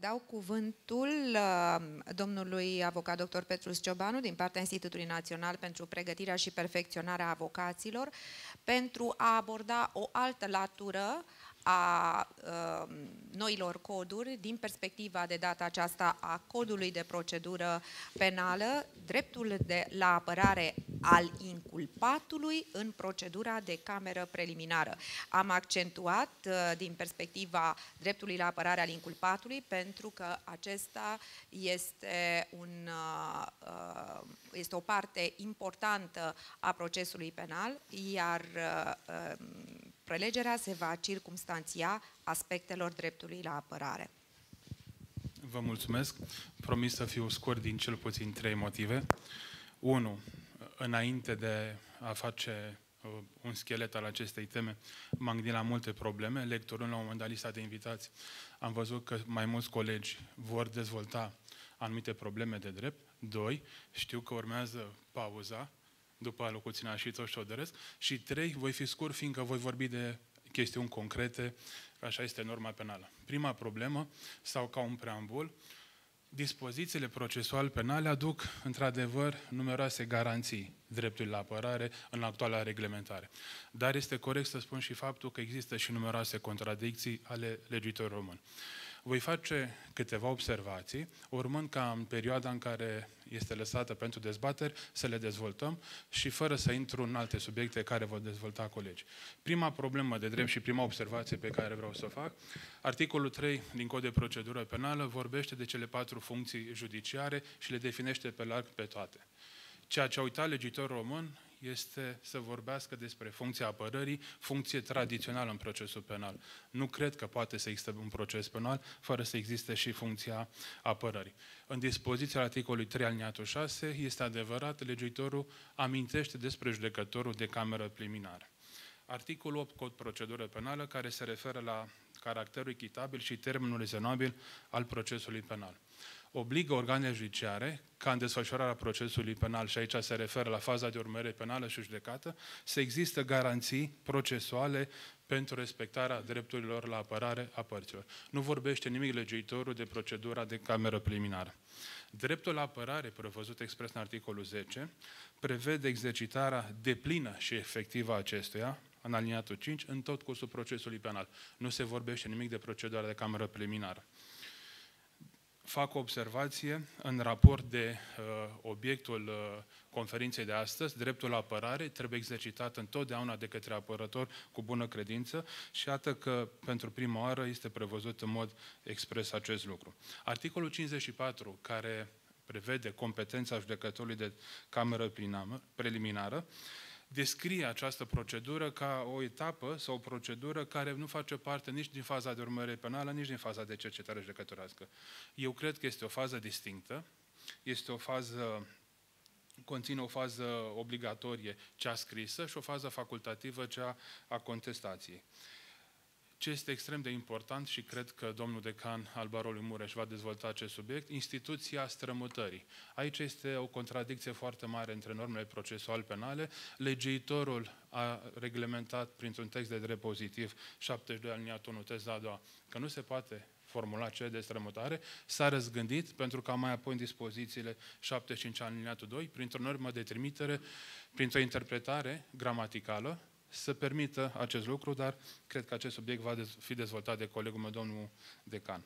Dau cuvântul uh, domnului avocat dr. Petrus Șciobanu din partea Institutului Național pentru Pregătirea și Perfecționarea Avocaților pentru a aborda o altă latură a uh, noilor coduri din perspectiva de data aceasta a codului de procedură penală, dreptul de la apărare al inculpatului în procedura de cameră preliminară. Am accentuat uh, din perspectiva dreptului la apărare al inculpatului pentru că acesta este, un, uh, uh este o parte importantă a procesului penal, iar uh, um, Prelegerea se va circumstanția aspectelor dreptului la apărare. Vă mulțumesc. Promis să fiu scurt din cel puțin trei motive. Unu, înainte de a face uh, un schelet al acestei teme, m-am gândit la multe probleme. Lectorul la un moment dat lista de invitați, am văzut că mai mulți colegi vor dezvolta anumite probleme de drept. Doi, știu că urmează pauza, după alocuțiunea și tot și o doresc. Și trei, voi fi scurt, fiindcă voi vorbi de chestiuni concrete, că așa este norma penală. Prima problemă, sau ca un preambul, dispozițiile procesual penale aduc, într-adevăr, numeroase garanții dreptului la apărare în actuala reglementare. Dar este corect să spun și faptul că există și numeroase contradicții ale legiuitorului român. Voi face câteva observații, urmând ca în perioada în care este lăsată pentru dezbateri să le dezvoltăm și fără să intru în alte subiecte care vor dezvolta colegi. Prima problemă de drept și prima observație pe care vreau să o fac, articolul 3 din Cod de Procedură Penală vorbește de cele patru funcții judiciare și le definește pe larg pe toate. Ceea ce a uitat legitorul român este să vorbească despre funcția apărării, funcție tradițională în procesul penal. Nu cred că poate să existe un proces penal fără să existe și funcția apărării. În dispoziția articolului 3 aliniatul 6 este adevărat, legiuitorul amintește despre judecătorul de cameră preliminară. Articolul 8 Cod Procedură Penală care se referă la caracterul echitabil și termenul rezonabil al procesului penal obligă organele judiciare, ca în desfășurarea procesului penal, și aici se referă la faza de urmărire penală și judecată, să există garanții procesuale pentru respectarea drepturilor la apărare a părților. Nu vorbește nimic legiuitorul de procedura de cameră preliminară. Dreptul la apărare, prevăzut expres în articolul 10, prevede exercitarea deplină și efectivă a acestuia, în aliniatul 5, în tot cursul procesului penal. Nu se vorbește nimic de procedura de cameră preliminară fac o observație în raport de uh, obiectul uh, conferinței de astăzi, dreptul la apărare trebuie exercitat întotdeauna de către apărător cu bună credință și iată că pentru prima oară este prevăzut în mod expres acest lucru. Articolul 54, care prevede competența judecătorului de cameră preliminară, descrie această procedură ca o etapă sau o procedură care nu face parte nici din faza de urmărire penală, nici din faza de cercetare judecătorească. Eu cred că este o fază distinctă, este o fază conține o fază obligatorie, cea scrisă, și o fază facultativă, cea a contestației. Ce este extrem de important și cred că domnul decan al Barului Mureș va dezvolta acest subiect, instituția strămutării. Aici este o contradicție foarte mare între normele procesual penale. Legiuitorul a reglementat printr-un text de drept pozitiv 72 aliniatul 1 test a doua că nu se poate formula cele de strămutare, s-a răzgândit pentru ca mai apoi în dispozițiile 75 aliniatul 2, printr-o normă de trimitere, printr-o interpretare gramaticală, să permită acest lucru, dar cred că acest subiect va fi dezvoltat de colegul meu, domnul decan.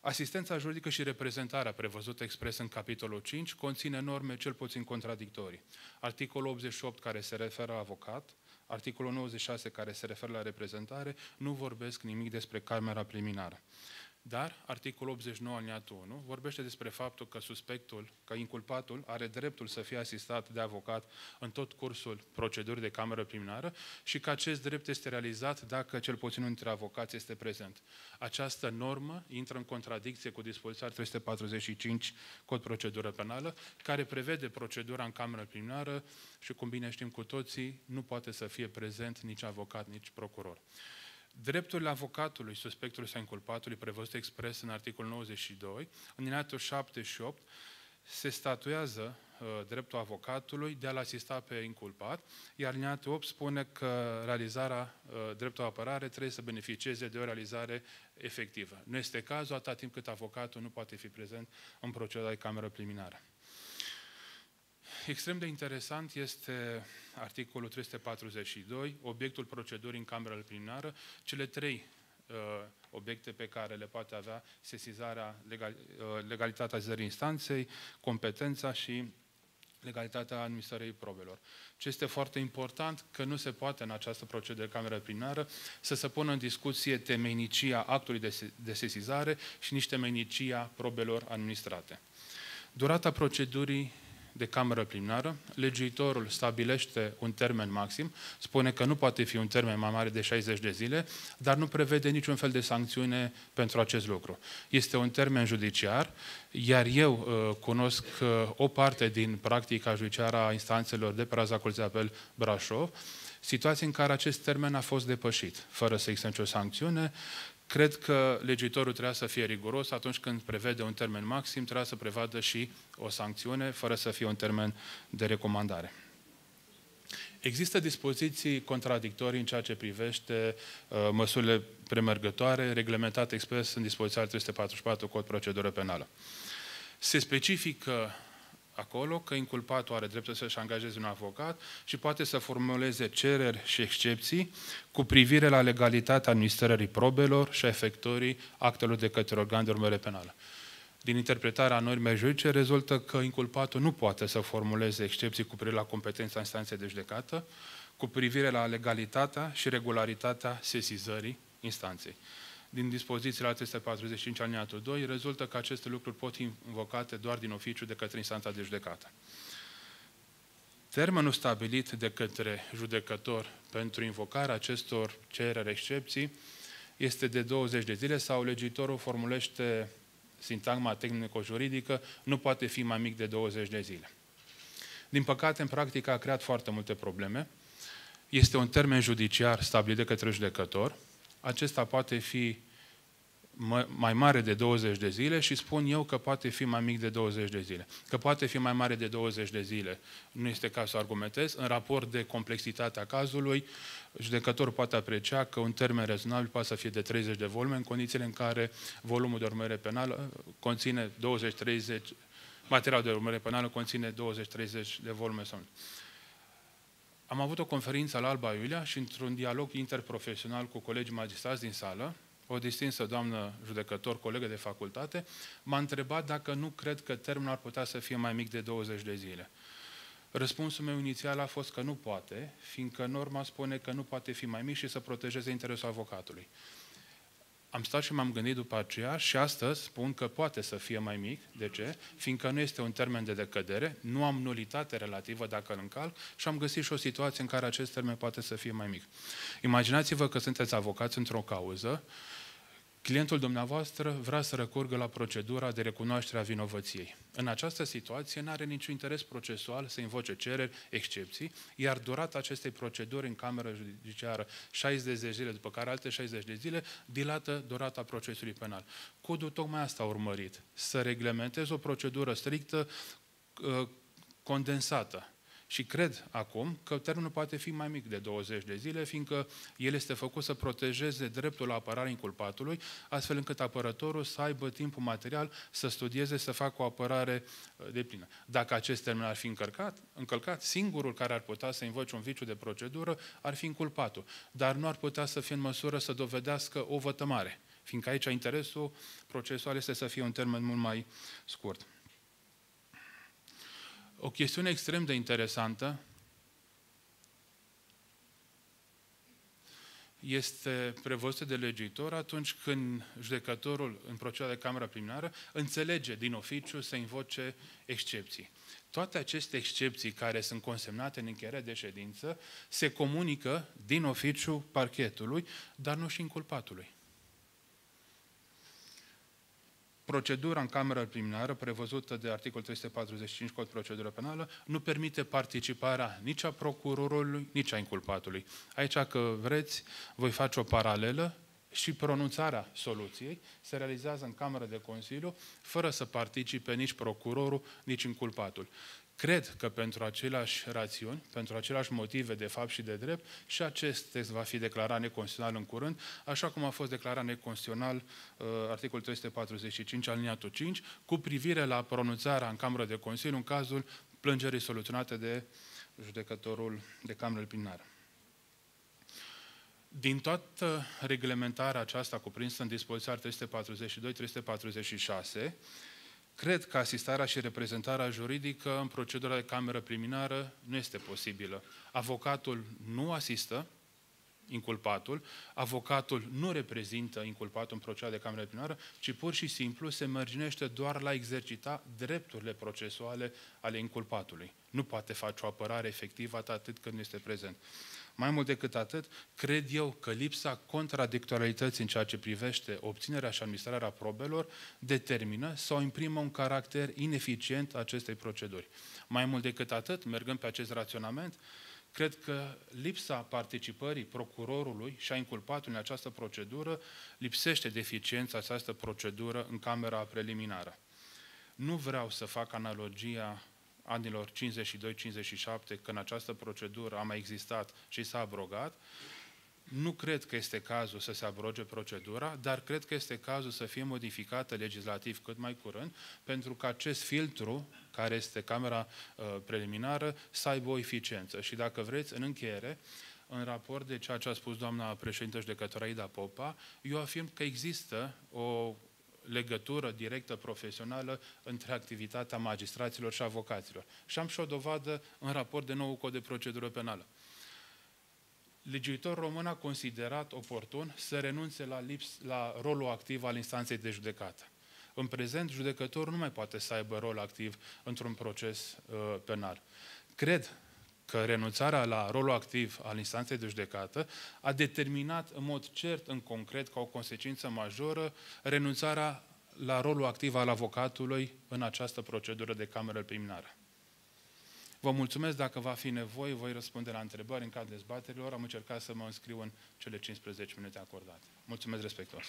Asistența juridică și reprezentarea prevăzută expres în capitolul 5 conține norme cel puțin contradictorii. Articolul 88 care se referă la avocat, articolul 96 care se referă la reprezentare, nu vorbesc nimic despre camera preliminară. Dar articolul 89 aliniatul 1 vorbește despre faptul că suspectul, că inculpatul are dreptul să fie asistat de avocat în tot cursul procedurii de cameră preliminară și că acest drept este realizat dacă cel puțin unul dintre avocați este prezent. Această normă intră în contradicție cu dispoziția 345 Cod Procedură Penală, care prevede procedura în cameră preliminară și, cum bine știm cu toții, nu poate să fie prezent nici avocat, nici procuror. Drepturile avocatului, suspectului sau inculpatului, prevăzut expres în articolul 92, în alineatul 7 și 8, se statuează uh, dreptul avocatului de a-l asista pe inculpat, iar alineatul 8 spune că realizarea uh, dreptul apărare trebuie să beneficieze de o realizare efectivă. Nu este cazul atât timp cât avocatul nu poate fi prezent în procedura de cameră preliminară. Extrem de interesant este articolul 342, obiectul procedurii în cameră preliminară, cele trei uh, obiecte pe care le poate avea sesizarea, legal, uh, legalitatea zării instanței, competența și legalitatea administrării probelor. Ce este foarte important, că nu se poate în această procedură de cameră plinară să se pună în discuție temenicia actului de, de sesizare și nici temenicia probelor administrate. Durata procedurii de cameră plenară, legiuitorul stabilește un termen maxim, spune că nu poate fi un termen mai mare de 60 de zile, dar nu prevede niciun fel de sancțiune pentru acest lucru. Este un termen judiciar, iar eu uh, cunosc uh, o parte din practica judiciară a instanțelor de pe raza Curții de Apel Brașov, situații în care acest termen a fost depășit, fără să existe nicio sancțiune, Cred că legiuitorul trebuie să fie riguros atunci când prevede un termen maxim, trebuie să prevadă și o sancțiune, fără să fie un termen de recomandare. Există dispoziții contradictorii în ceea ce privește uh, măsurile premergătoare, reglementate expres în dispoziția 344 Cod Procedură Penală. Se specifică acolo că inculpatul are dreptul să-și angajeze un avocat și poate să formuleze cereri și excepții cu privire la legalitatea administrării probelor și a efectorii actelor de către organ de urmăre penală. Din interpretarea normei juridice rezultă că inculpatul nu poate să formuleze excepții cu privire la competența instanței de judecată, cu privire la legalitatea și regularitatea sesizării instanței din dispozițiile la 345 aliniatul 2, rezultă că aceste lucruri pot fi invocate doar din oficiu de către instanța de judecată. Termenul stabilit de către judecător pentru invocarea acestor cereri excepții este de 20 de zile sau legitorul formulește sintagma tehnico-juridică, nu poate fi mai mic de 20 de zile. Din păcate, în practică a creat foarte multe probleme. Este un termen judiciar stabilit de către judecător, acesta poate fi mai mare de 20 de zile și spun eu că poate fi mai mic de 20 de zile. Că poate fi mai mare de 20 de zile nu este caz să argumentez. În raport de complexitatea cazului, judecătorul poate aprecia că un termen rezonabil poate să fie de 30 de volume în condițiile în care volumul de urmărire penală conține 20-30, materialul de urmărire penală conține 20-30 de volume sau am avut o conferință la Alba Iulia și într-un dialog interprofesional cu colegii magistrați din sală, o distinsă doamnă judecător, colegă de facultate, m-a întrebat dacă nu cred că termenul ar putea să fie mai mic de 20 de zile. Răspunsul meu inițial a fost că nu poate, fiindcă norma spune că nu poate fi mai mic și să protejeze interesul avocatului. Am stat și m-am gândit după aceea și astăzi spun că poate să fie mai mic. De ce? Fiindcă nu este un termen de decădere, nu am nulitate relativă dacă îl încalc și am găsit și o situație în care acest termen poate să fie mai mic. Imaginați-vă că sunteți avocați într-o cauză clientul dumneavoastră vrea să recurgă la procedura de recunoaștere a vinovăției. În această situație nu are niciun interes procesual să invoce cereri, excepții, iar durata acestei proceduri în cameră judiciară 60 de zile, după care alte 60 de zile, dilată durata procesului penal. Codul tocmai asta a urmărit, să reglementeze o procedură strictă, uh, condensată, și cred acum că termenul poate fi mai mic de 20 de zile, fiindcă el este făcut să protejeze dreptul la apărare inculpatului, astfel încât apărătorul să aibă timpul material să studieze, să facă o apărare uh, de plină. Dacă acest termen ar fi încălcat, încălcat, singurul care ar putea să invoce un viciu de procedură ar fi inculpatul, dar nu ar putea să fie în măsură să dovedească o vătămare, fiindcă aici interesul procesual este să fie un termen mult mai scurt. O chestiune extrem de interesantă este prevăzută de legiuitor atunci când judecătorul în procedura de cameră preliminară înțelege din oficiu să invoce excepții. Toate aceste excepții care sunt consemnate în încheierea de ședință se comunică din oficiu parchetului, dar nu și inculpatului. Procedura în cameră preliminară, prevăzută de articolul 345 Cod Procedură Penală, nu permite participarea nici a procurorului, nici a inculpatului. Aici, că vreți, voi face o paralelă. și pronunțarea soluției se realizează în Cameră de Consiliu, fără să participe nici procurorul, nici inculpatul. Cred că pentru aceleași rațiuni, pentru aceleași motive de fapt și de drept, și acest text va fi declarat neconstituțional în curând, așa cum a fost declarat neconstituțional uh, articolul 345 aliniatul 5, cu privire la pronunțarea în Cameră de Consiliu în cazul plângerii soluționate de judecătorul de Cameră Plinară. Din toată reglementarea aceasta cuprinsă în dispoziția 342-346, cred că asistarea și reprezentarea juridică în procedura de cameră preliminară nu este posibilă. Avocatul nu asistă inculpatul, avocatul nu reprezintă inculpatul în procedura de cameră preliminară, ci pur și simplu se mărginește doar la exercita drepturile procesuale ale inculpatului. Nu poate face o apărare efectivă atât când nu este prezent. Mai mult decât atât, cred eu că lipsa contradictorialității în ceea ce privește obținerea și administrarea probelor determină sau imprimă un caracter ineficient acestei proceduri. Mai mult decât atât, mergând pe acest raționament, cred că lipsa participării procurorului și a inculpatului în această procedură lipsește de eficiența această procedură în camera preliminară. Nu vreau să fac analogia anilor 52-57, când această procedură a mai existat și s-a abrogat, nu cred că este cazul să se abroge procedura, dar cred că este cazul să fie modificată legislativ cât mai curând, pentru că acest filtru, care este camera uh, preliminară, să aibă o eficiență. Și dacă vreți, în încheiere, în raport de ceea ce a spus doamna președintă judecătoare Ida Popa, eu afirm că există o legătură directă profesională între activitatea magistraților și avocaților. Și am și o dovadă în raport de nou cod de procedură penală. Legiuitorul român a considerat oportun să renunțe la, lips, la rolul activ al instanței de judecată. În prezent, judecătorul nu mai poate să aibă rol activ într-un proces uh, penal. Cred că renunțarea la rolul activ al instanței de judecată a determinat în mod cert, în concret, ca o consecință majoră, renunțarea la rolul activ al avocatului în această procedură de cameră preliminară. Vă mulțumesc, dacă va fi nevoie, voi răspunde la întrebări în cadrul dezbaterilor. Am încercat să mă înscriu în cele 15 minute acordate. Mulțumesc respectuos.